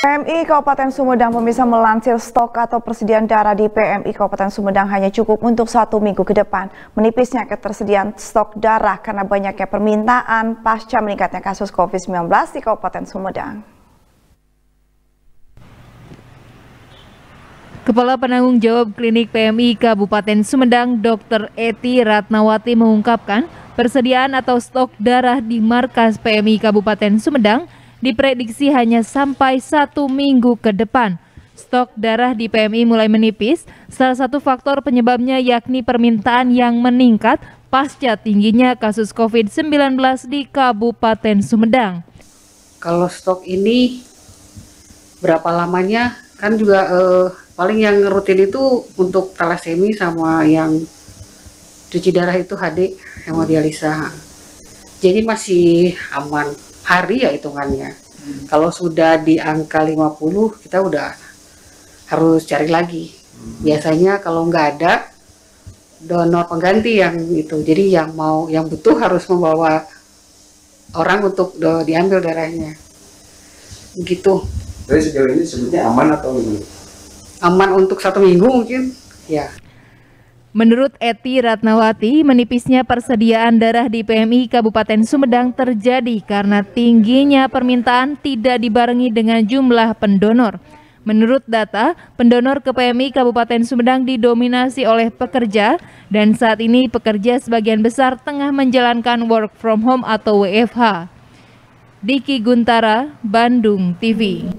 PMI Kabupaten Sumedang pemirsa melansir stok atau persediaan darah di PMI Kabupaten Sumedang hanya cukup untuk satu minggu ke depan. Menipisnya ketersediaan stok darah karena banyaknya permintaan pasca meningkatnya kasus COVID-19 di Kabupaten Sumedang. Kepala Penanggung Jawab Klinik PMI Kabupaten Sumedang, Dr. Eti Ratnawati mengungkapkan persediaan atau stok darah di markas PMI Kabupaten Sumedang diprediksi hanya sampai satu minggu ke depan. Stok darah di PMI mulai menipis, salah satu faktor penyebabnya yakni permintaan yang meningkat pasca tingginya kasus COVID-19 di Kabupaten Sumedang. Kalau stok ini berapa lamanya kan juga eh, paling yang rutin itu untuk talasemi sama yang cuci darah itu HD hemodialisa. Jadi masih aman hari ya hitungannya. Hmm. Kalau sudah di angka 50 kita udah harus cari lagi. Hmm. Biasanya kalau nggak ada donor pengganti yang itu. Jadi yang mau yang butuh harus membawa orang untuk do, diambil darahnya. Gitu. Tapi sejauh ini sebetulnya aman atau gimana? Aman untuk satu minggu mungkin, ya. Menurut Eti Ratnawati, menipisnya persediaan darah di PMI Kabupaten Sumedang terjadi karena tingginya permintaan tidak dibarengi dengan jumlah pendonor. Menurut data, pendonor ke PMI Kabupaten Sumedang didominasi oleh pekerja dan saat ini pekerja sebagian besar tengah menjalankan work from home atau WFH. Diki Guntara, Bandung TV.